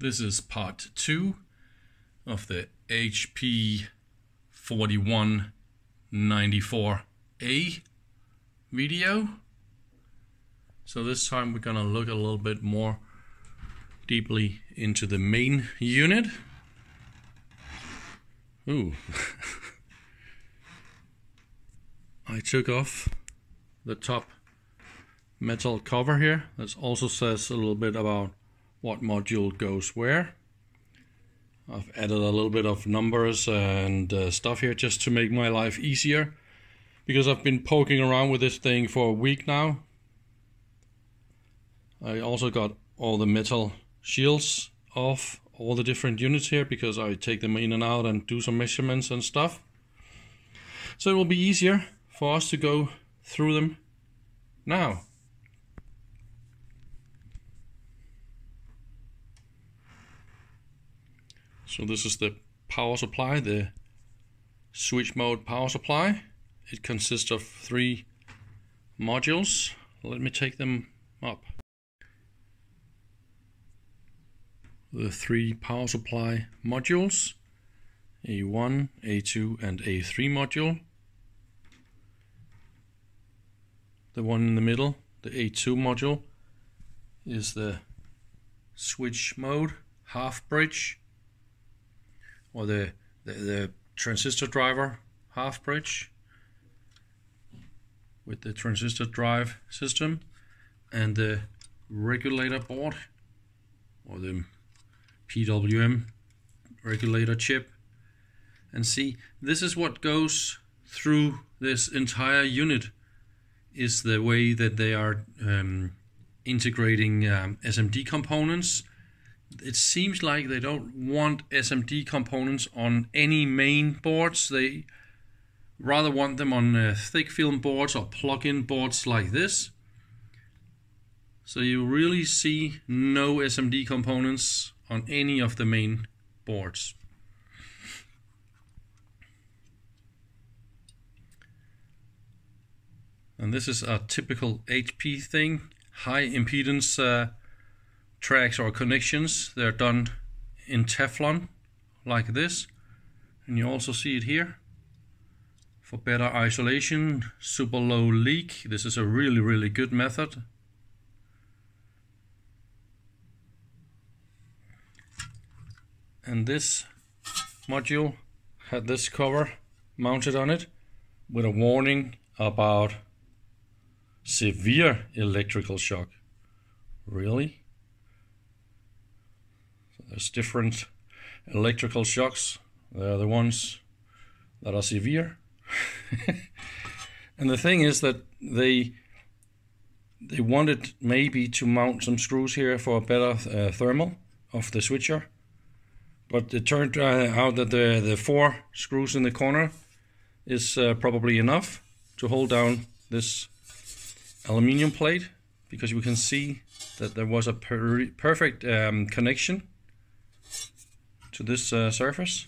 This is part two of the HP 4194A video. So this time we're gonna look a little bit more deeply into the main unit. Ooh. I took off the top metal cover here. That also says a little bit about what module goes where. I've added a little bit of numbers and uh, stuff here just to make my life easier because I've been poking around with this thing for a week now. I also got all the metal shields off all the different units here because I take them in and out and do some measurements and stuff. So it will be easier for us to go through them now. So this is the power supply, the switch mode power supply. It consists of three modules. Let me take them up. The three power supply modules, A1, A2 and A3 module. The one in the middle, the A2 module, is the switch mode half bridge or the, the, the transistor driver half bridge with the transistor drive system and the regulator board or the PWM regulator chip. And see this is what goes through this entire unit is the way that they are um, integrating um, SMD components it seems like they don't want SMD components on any main boards. They rather want them on uh, thick film boards or plug-in boards like this. So you really see no SMD components on any of the main boards. And this is a typical HP thing, high impedance uh, tracks or connections. They're done in Teflon like this. And you also see it here. For better isolation, super low leak. This is a really, really good method. And this module had this cover mounted on it with a warning about severe electrical shock. Really? There's different electrical shocks. They're the ones that are severe. and the thing is that they they wanted maybe to mount some screws here for a better uh, thermal of the switcher. But it turned uh, out that the, the four screws in the corner is uh, probably enough to hold down this aluminium plate because we can see that there was a per perfect um, connection to this uh, surface.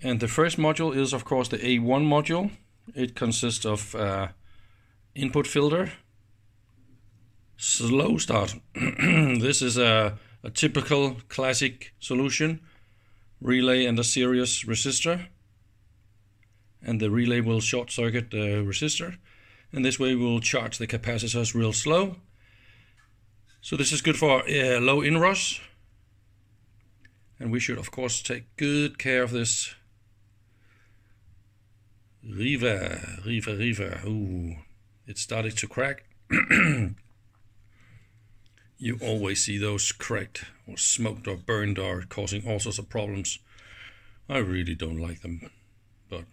And the first module is of course the A1 module. It consists of uh, input filter, slow start. this is a, a, typical classic solution, relay and a series resistor. And the relay will short circuit the resistor. And this way we'll charge the capacitors real slow. So this is good for uh, low inrush and we should, of course, take good care of this. Rifa, Rifa, Rifa. Ooh, it started to crack. you always see those cracked or smoked or burned or causing all sorts of problems. I really don't like them, but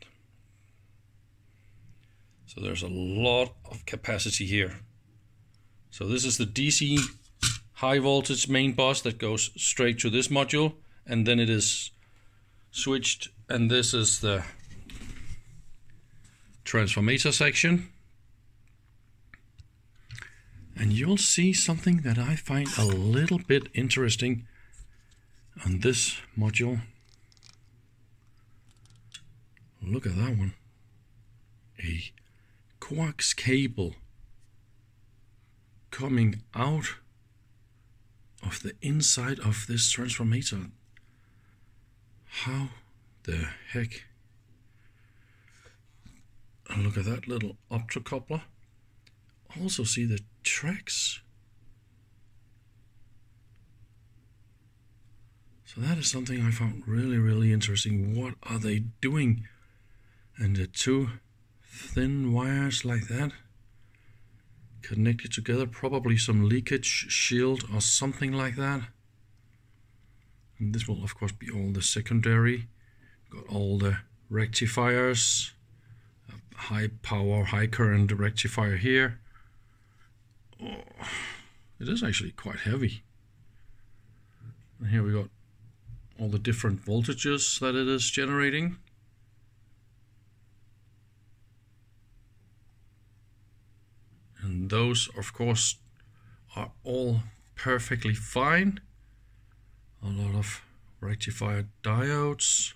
so there's a lot of capacity here. So this is the DC high voltage main bus that goes straight to this module and then it is switched and this is the transformator section. And you'll see something that I find a little bit interesting on this module. Look at that one. A coax cable coming out of the inside of this transformator. How the heck? And look at that little optocoupler. Also see the tracks. So that is something I found really, really interesting. What are they doing? And the two thin wires like that connected together, probably some leakage shield or something like that. And this will of course be all the secondary. Got all the rectifiers, high power, high current rectifier here. Oh, it is actually quite heavy. And here we got all the different voltages that it is generating. And those, of course, are all perfectly fine. A lot of rectifier diodes,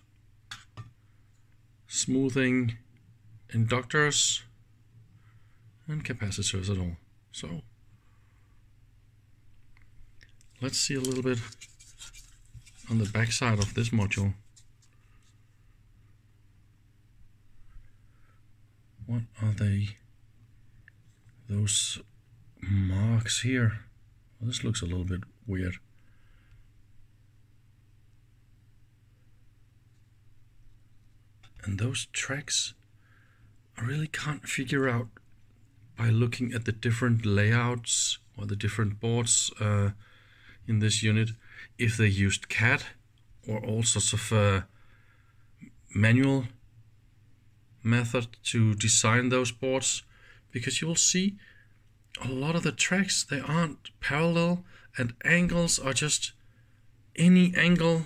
smoothing inductors, and capacitors at all. So, let's see a little bit on the back side of this module. What are they? Those marks here. Well, this looks a little bit weird. And those tracks, I really can't figure out by looking at the different layouts or the different boards uh, in this unit if they used CAD or all sorts of uh, manual method to design those boards. Because you will see a lot of the tracks they aren't parallel and angles are just any angle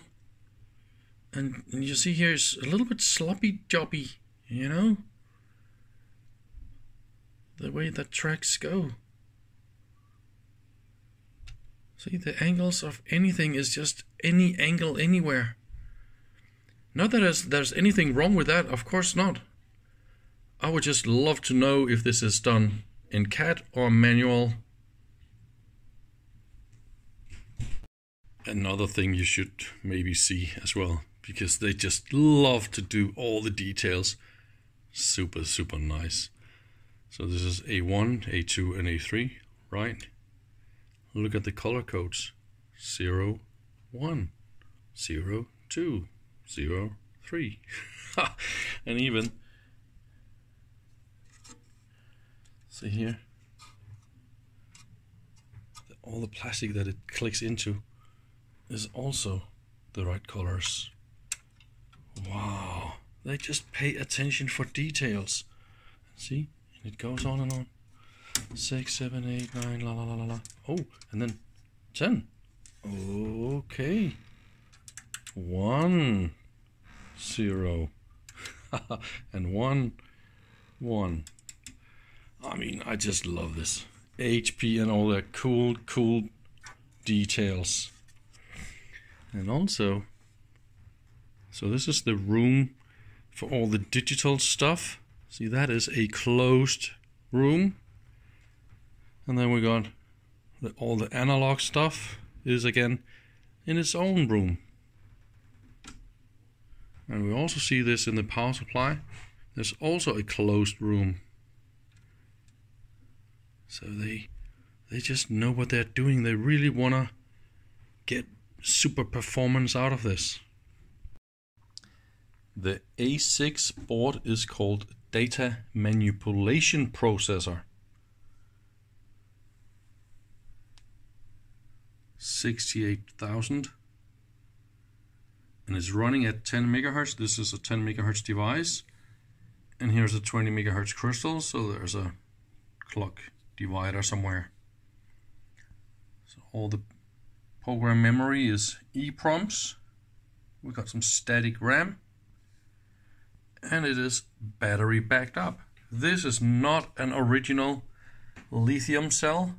and you see here is a little bit sloppy jobby you know the way that tracks go See, the angles of anything is just any angle anywhere. Not that there's, there's anything wrong with that, of course not. I would just love to know if this is done in CAD or manual. Another thing you should maybe see as well, because they just love to do all the details. Super, super nice. So this is A1, A2, and A3, right? Look at the color codes 0, 1, 0, 2, 0, 3. and even, see here, all the plastic that it clicks into is also the right colors. Wow, they just pay attention for details. See, and it goes on and on six, seven, eight, nine, la la la la la. Oh, and then ten. Okay. One, zero, and one, one. I mean, I just love this. HP and all that cool, cool details. And also, so this is the room for all the digital stuff. See, that is a closed room. And then we got the, all the analog stuff is again in its own room. And we also see this in the power supply. There's also a closed room. So they they just know what they're doing. They really want to get super performance out of this. The A6 board is called Data Manipulation Processor. 68,000 and it's running at 10 megahertz. This is a 10 megahertz device and here's a 20 megahertz crystal so there's a clock divider somewhere. So all the program memory is EPROMs. We've got some static RAM and it is battery backed up. This is not an original lithium cell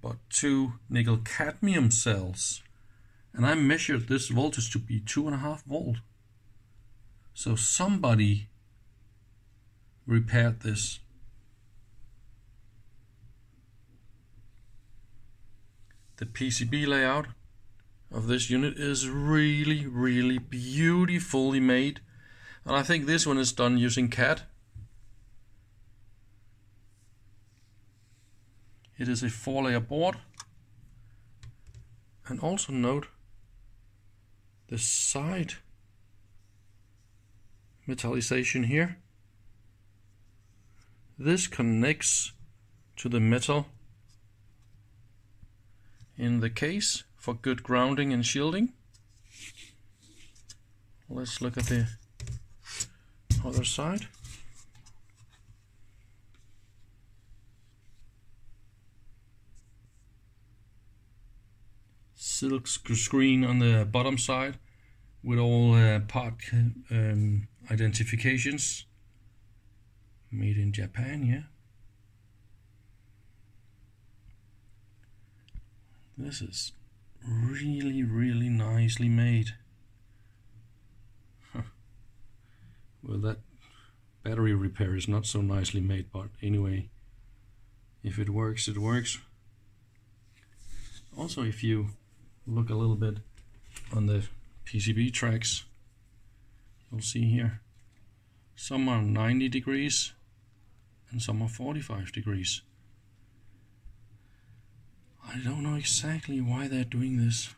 but two nickel cadmium cells. And I measured this voltage to be two and a half volt. So somebody repaired this. the PCB layout of this unit is really, really beautifully made. And I think this one is done using CAD. It is a four layer board. And also note the side metallization here. This connects to the metal in the case for good grounding and shielding. Let's look at the other side. Silk screen on the bottom side with all uh, part um, identifications made in Japan, yeah. This is really, really nicely made. Well, that battery repair is not so nicely made, but anyway, if it works, it works. Also, if you look a little bit on the PCB tracks, you'll see here some are 90 degrees and some are 45 degrees. I don't know exactly why they're doing this.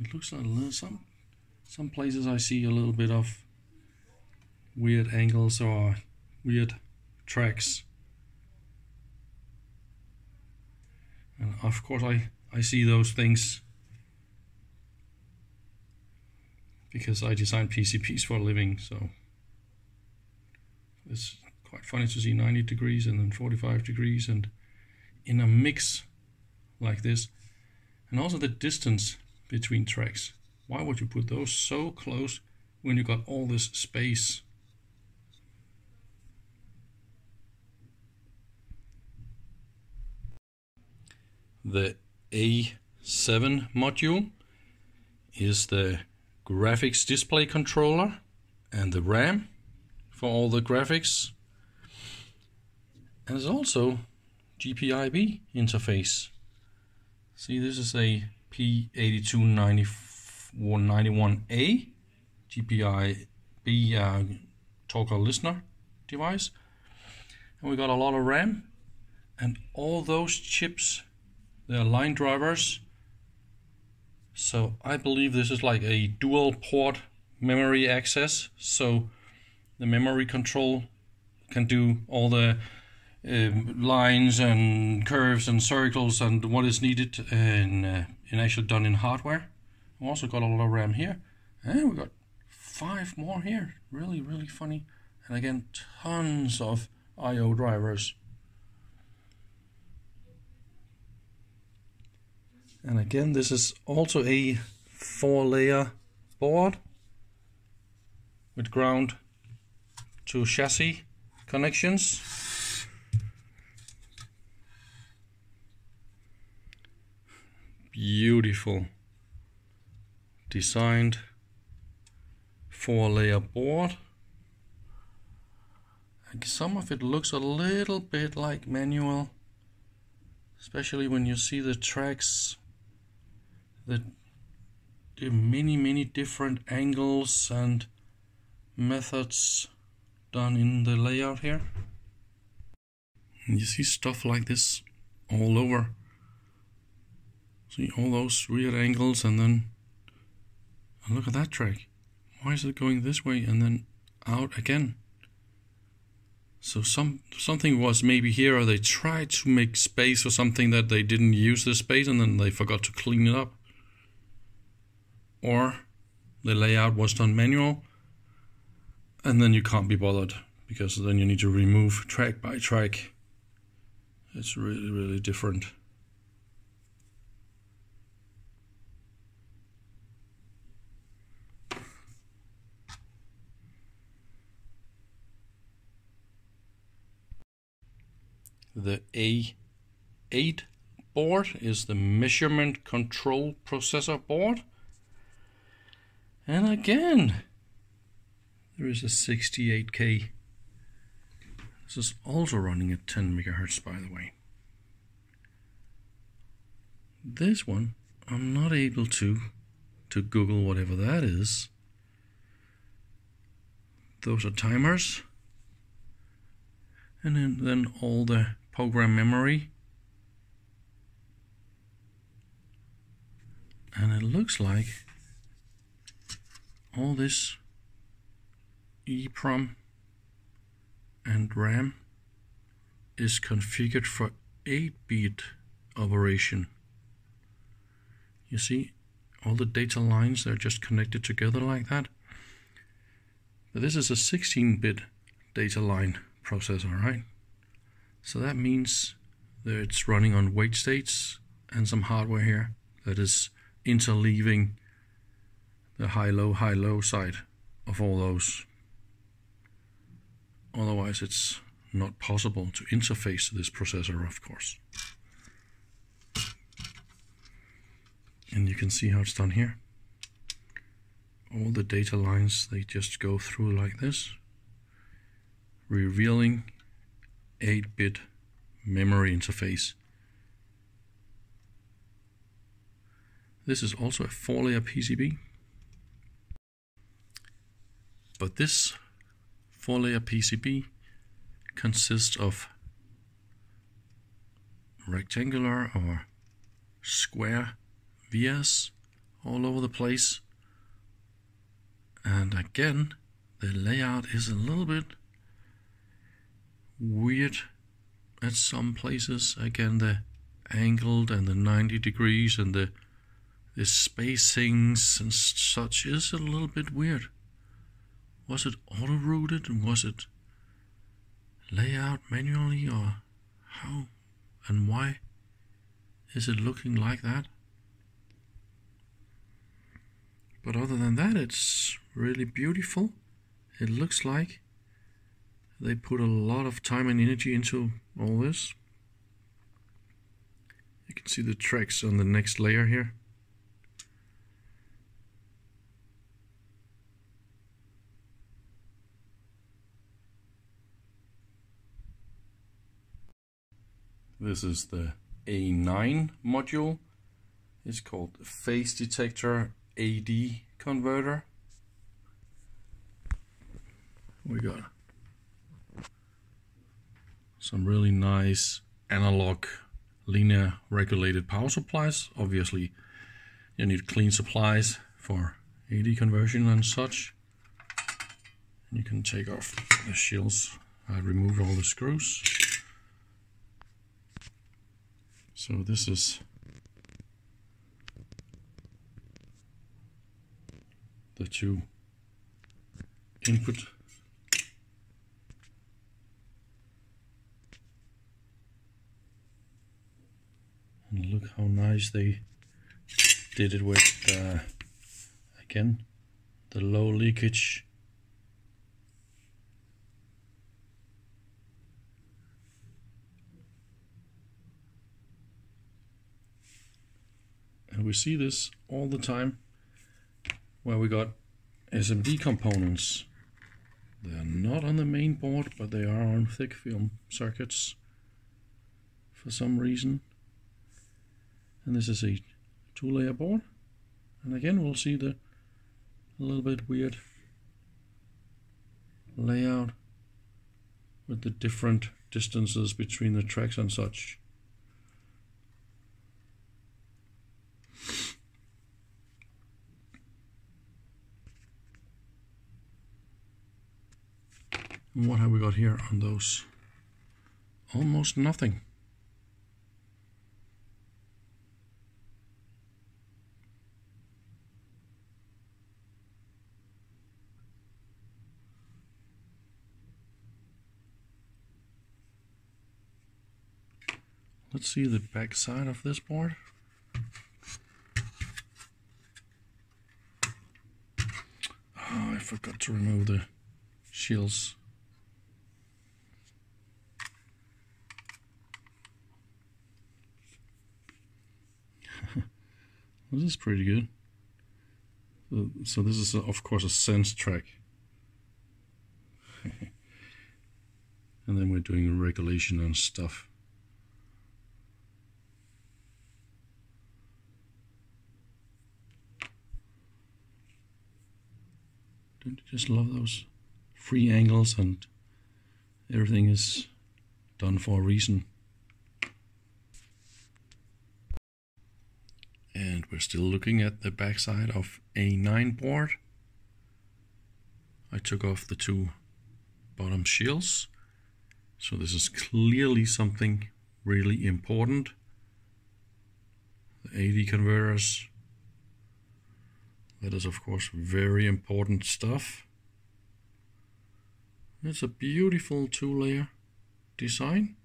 It looks like some some places I see a little bit of weird angles or weird tracks. And of course I, I see those things because I design PCBs for a living so it's quite funny to see 90 degrees and then 45 degrees and in a mix like this. And also the distance between tracks. Why would you put those so close when you got all this space? The A7 module is the graphics display controller and the RAM for all the graphics. And there's also GPIB interface. See, this is a P8291A GPIB uh, talker listener device. And we got a lot of RAM. And all those chips, they are line drivers. So I believe this is like a dual port memory access. So the memory control can do all the uh, lines and curves and circles and what is needed and, uh, and actually done in hardware. We also got a lot of RAM here and we've got five more here. Really, really funny. And again, tons of I.O. drivers. And again, this is also a four layer board with ground to chassis connections. Beautiful designed four layer board. And some of it looks a little bit like manual, especially when you see the tracks that do many, many different angles and methods done in the layout here. You see stuff like this all over. See all those weird angles and then and look at that track. Why is it going this way and then out again? So some something was maybe here or they tried to make space or something that they didn't use the space and then they forgot to clean it up. Or the layout was done manual and then you can't be bothered because then you need to remove track by track. It's really, really different. The A8 board is the measurement control processor board. And again, there is a 68K This is also running at 10 megahertz, by the way. This one, I'm not able to to Google whatever that is. Those are timers. And then, then all the program memory. And it looks like all this EEPROM and RAM is configured for 8-bit operation. You see, all the data lines are just connected together like that. But this is a 16-bit data line processor, right? So that means that it's running on wait states and some hardware here that is interleaving the high-low, high-low side of all those. Otherwise, it's not possible to interface this processor, of course. And you can see how it's done here. All the data lines, they just go through like this, revealing 8-bit memory interface. This is also a 4-layer PCB. But this 4-layer PCB consists of rectangular or square vias all over the place. And again, the layout is a little bit weird at some places. Again, the angled and the 90 degrees and the the spacings and such is a little bit weird. Was it auto routed? was it layout manually or how and why is it looking like that? But other than that, it's really beautiful. It looks like they put a lot of time and energy into all this. You can see the tracks on the next layer here. This is the A9 module. It's called Phase Detector AD Converter. We got some really nice analog linear regulated power supplies. Obviously, you need clean supplies for AD conversion and such. And you can take off the shields. I removed all the screws. So this is the two input and look how nice they did it with uh, again the low leakage And we see this all the time where we got SMD components. They are not on the main board, but they are on thick film circuits for some reason. And this is a two layer board. And again, we'll see the a little bit weird layout with the different distances between the tracks and such. What have we got here on those? Almost nothing. Let's see the back side of this board. Oh, I forgot to remove the shields. This is pretty good. So, so this is, a, of course, a sense track. and then we're doing regulation and stuff. Just love those free angles and everything is done for a reason. And we're still looking at the backside of A9 board. I took off the two bottom shields. So this is clearly something really important. The AD converters. That is of course very important stuff. It's a beautiful two layer design.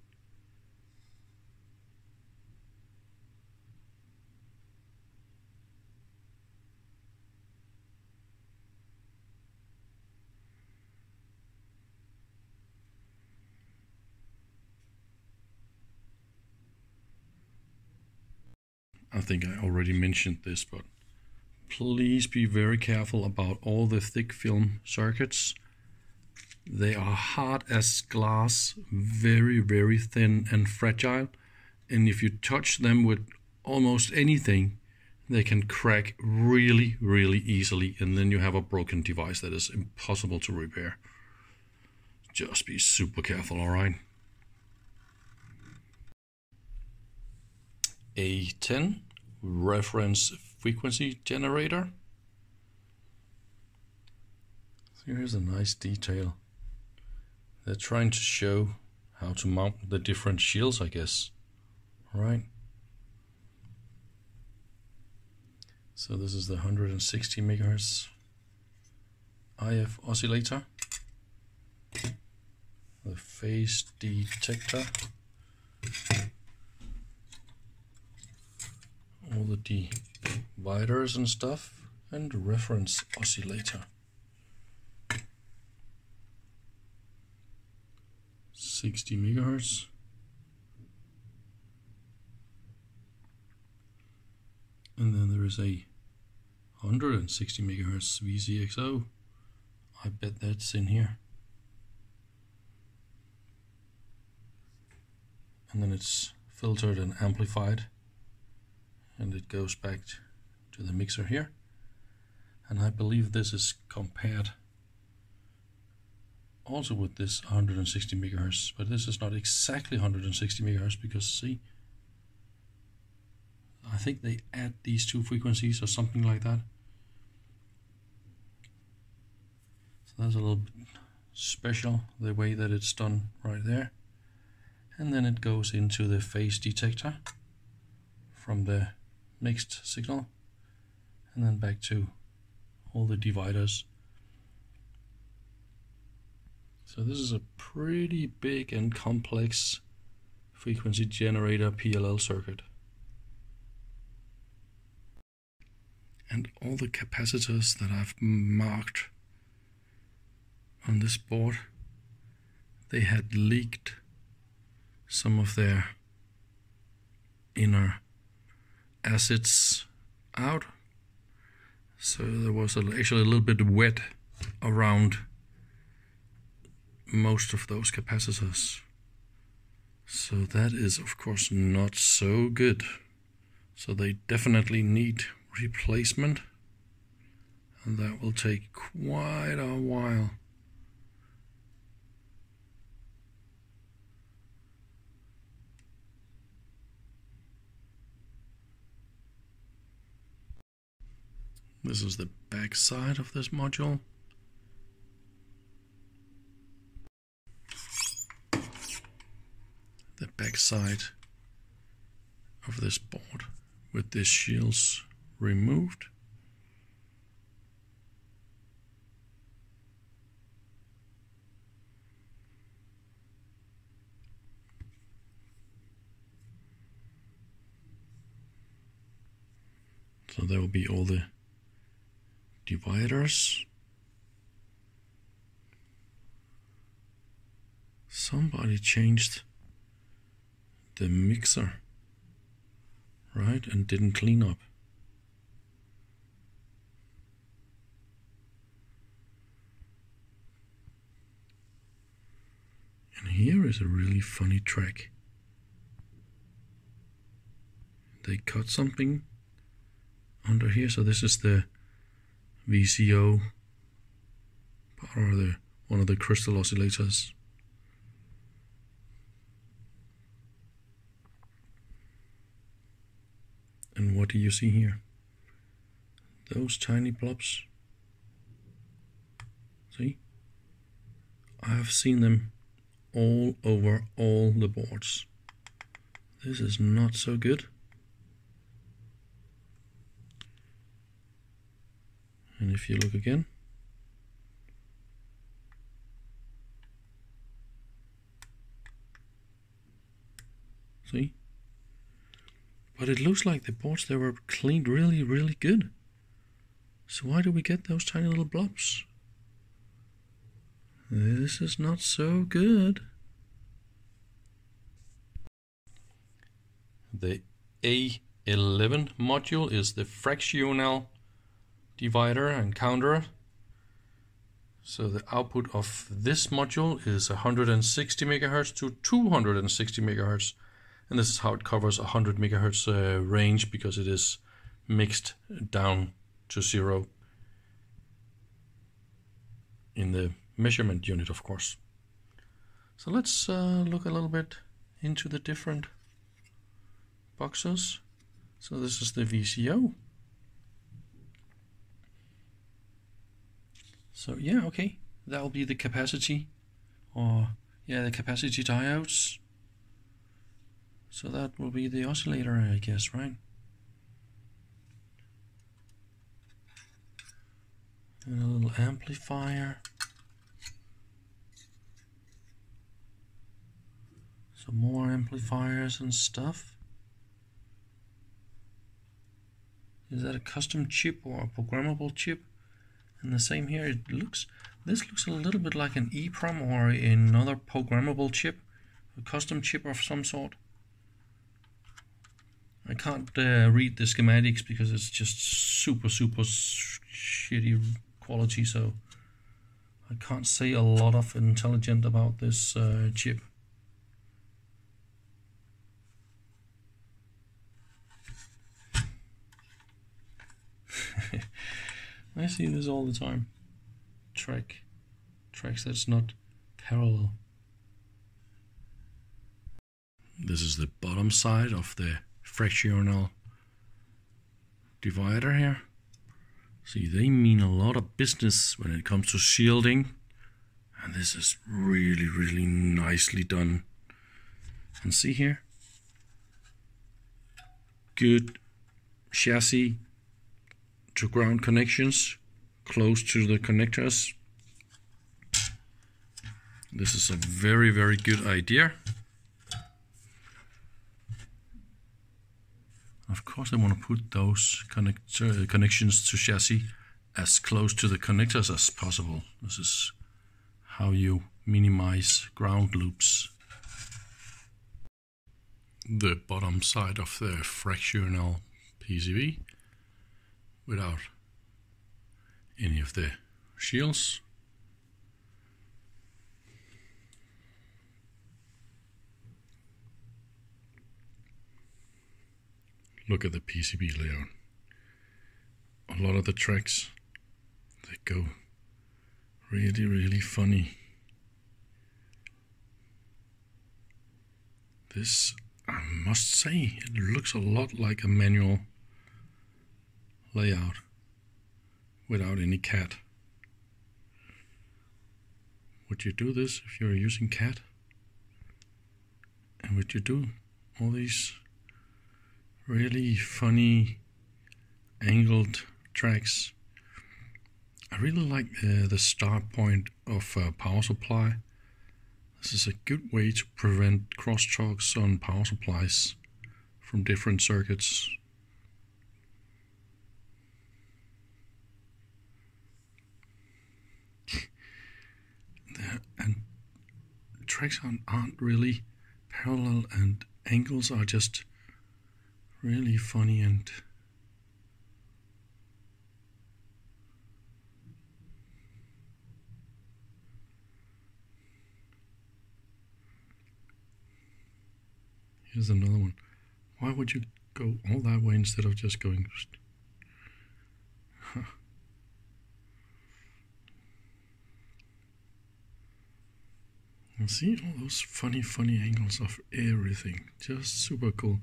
I think I already mentioned this, but please be very careful about all the thick film circuits. They are hard as glass, very, very thin and fragile. And if you touch them with almost anything, they can crack really, really easily. And then you have a broken device that is impossible to repair. Just be super careful, alright? A10 reference frequency generator. So Here's a nice detail. They're trying to show how to mount the different shields, I guess. Right. So this is the 160 megahertz IF oscillator, the phase detector, all the dividers and stuff, and reference oscillator. 60 megahertz. And then there is a 160 megahertz VCXO. I bet that's in here. And then it's filtered and amplified and it goes back to the mixer here. And I believe this is compared also with this 160 megahertz but this is not exactly 160 megahertz because see I think they add these two frequencies or something like that. So that's a little bit special the way that it's done right there. And then it goes into the phase detector from the mixed signal and then back to all the dividers. So this is a pretty big and complex frequency generator PLL circuit. And all the capacitors that I've marked on this board, they had leaked some of their inner acids out. So there was actually a little bit wet around most of those capacitors. So that is of course not so good. So they definitely need replacement and that will take quite a while. This is the back side of this module. The back side of this board with these shields removed. So there will be all the dividers. Somebody changed the mixer, right, and didn't clean up. And here is a really funny track. They cut something under here, so this is the VCO of the one of the crystal oscillators. And what do you see here? Those tiny blobs. See? I have seen them all over all the boards. This is not so good. And if you look again, see? But it looks like the boards they were cleaned really, really good. So why do we get those tiny little blobs? This is not so good. The A11 module is the fractional divider and counter. So the output of this module is 160 megahertz to 260 megahertz. And this is how it covers 100 megahertz uh, range because it is mixed down to zero in the measurement unit, of course. So let's uh, look a little bit into the different boxes. So this is the VCO. So yeah, okay, that will be the capacity, or yeah, the capacity diodes. So that will be the oscillator, I guess, right? And a little amplifier. Some more amplifiers and stuff. Is that a custom chip or a programmable chip? And the same here, it looks, this looks a little bit like an EEPROM or another programmable chip, a custom chip of some sort. I can't uh, read the schematics because it's just super, super shitty quality, so I can't say a lot of intelligent about this uh, chip. I see this all the time. Track. Tracks that's not parallel. This is the bottom side of the fractional divider here. See, they mean a lot of business when it comes to shielding. And this is really, really nicely done. And see here? Good chassis to ground connections close to the connectors. This is a very, very good idea. Of course, I want to put those uh, connections to chassis as close to the connectors as possible. This is how you minimize ground loops. The bottom side of the fractional PCB without any of the shields. Look at the PCB layout. A lot of the tracks, they go really, really funny. This, I must say, it looks a lot like a manual layout without any CAD. Would you do this if you're using CAD? And would you do all these really funny angled tracks? I really like uh, the start point of uh, power supply. This is a good way to prevent crosstalks on power supplies from different circuits tracks aren't, aren't really parallel and angles are just really funny and Here's another one. Why would you go all that way instead of just going And see all those funny, funny angles of everything. Just super cool.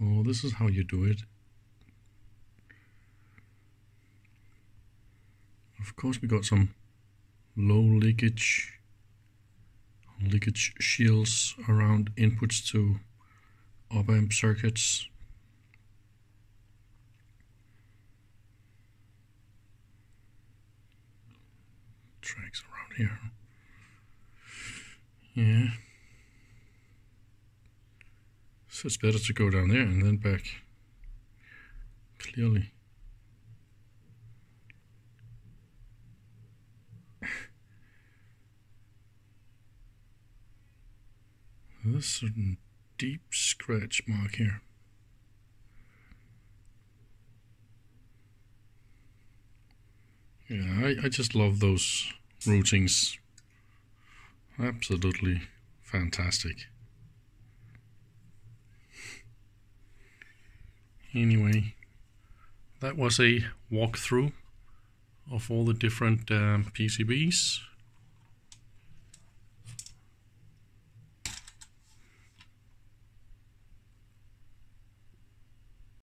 Oh, this is how you do it. Of course, we got some low leakage leakage shields around inputs to op amp circuits. Tracks around here. Yeah. So it's better to go down there and then back clearly. This is a deep scratch mark here. Yeah, I, I just love those routings. Absolutely fantastic. Anyway, that was a walkthrough of all the different um, PCBs